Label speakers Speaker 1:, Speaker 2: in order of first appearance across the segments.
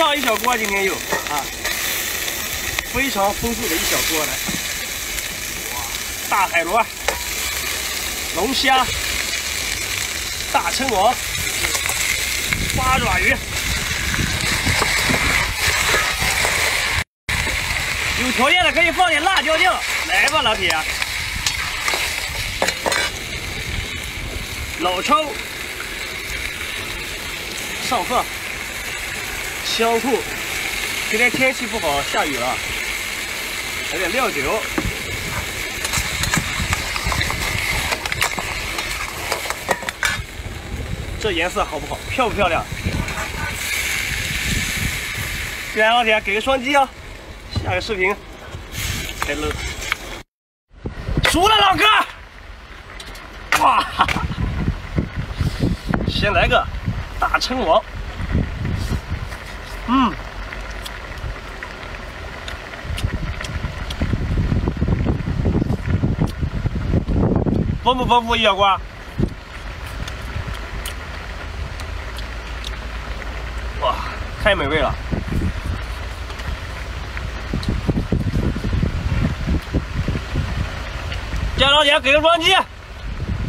Speaker 1: 上一小锅，今天有。啊，非常丰富的一小锅来。哇，大海螺、龙虾、大蛏王、八爪鱼，有条件的可以放点辣椒酱，来吧，老铁。老抽。上色，香醋。今天天气不好，下雨了，来点料酒。这颜色好不好？漂不漂亮？谢谢老铁，给个双击啊！下个视频开乐。熟了，老哥！哇，先来个。大称王，嗯，丰不丰富一小锅？哇，太美味了！家老铁给个双击，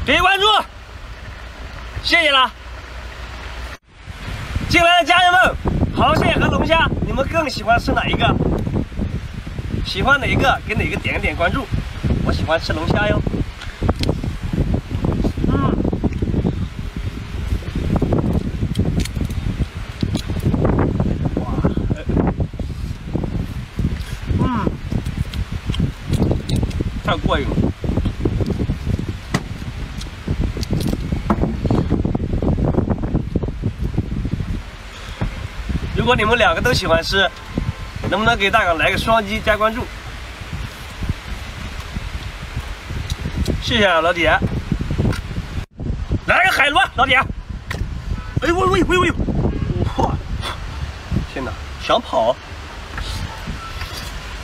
Speaker 1: 给个关注，谢谢了。进来的家人们，螃蟹和龙虾，你们更喜欢吃哪一个？喜欢哪一个给哪个点点关注。我喜欢吃龙虾哟。嗯。哇。嗯。太过瘾了。如果你们两个都喜欢吃，能不能给大哥来个双击加关注？谢谢啊，老铁。来个海螺，老铁。哎呦喂喂喂喂！哇！天哪，想跑。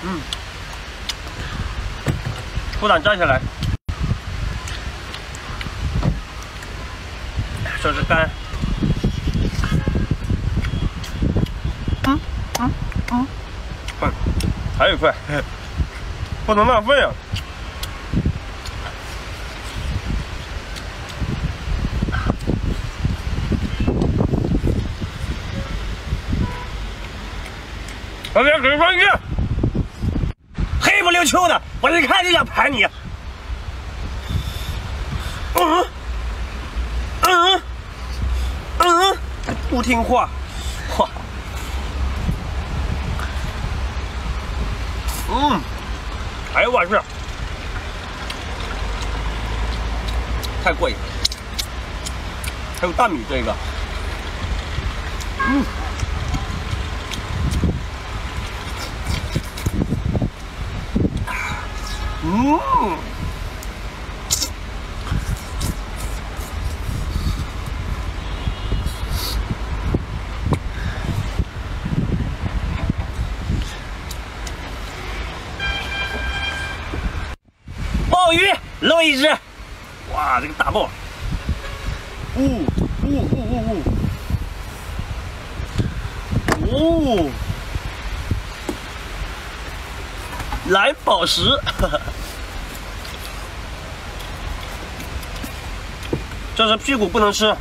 Speaker 1: 嗯。裤裆站起来。这是干。快，还有快，不能浪费啊！老铁，给双击！黑不溜秋的，我一看就想盘你。嗯嗯嗯，不听话。嗯，哎呦我去，太过瘾了！还有大米这个，嗯，嗯。鱼捞一只，哇，这个大鲍，呜呜呜呜呜，哦，蓝宝石，这是屁股不能吃，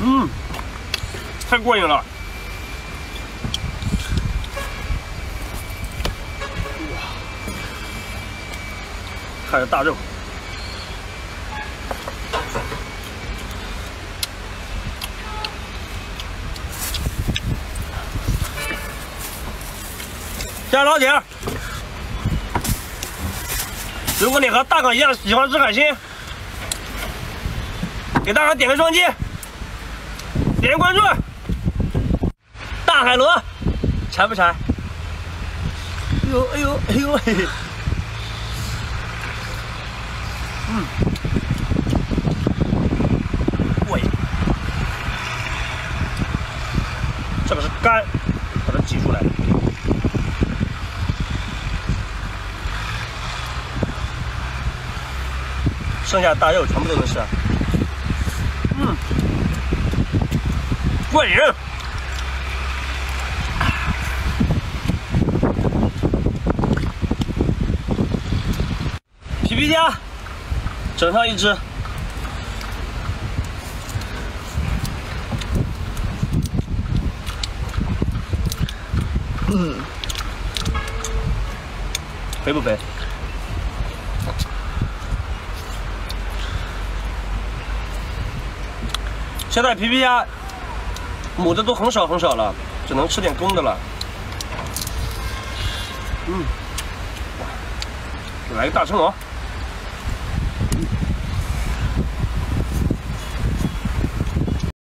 Speaker 1: 嗯，太过瘾了。还有大肉，家老铁，如果你和大哥一样喜欢吃海鲜，给大哥点个双击，点个关注。大海螺，馋不馋？哎呦哎呦哎呦嘿嘿。嗯，过瘾。这个是肝，把它挤出来。剩下大肉全部都能吃。嗯，过瘾。皮皮虾，整上一只。嗯，肥不肥？现在皮皮虾母的都很少很少了，只能吃点公的了。嗯，来个大青龙。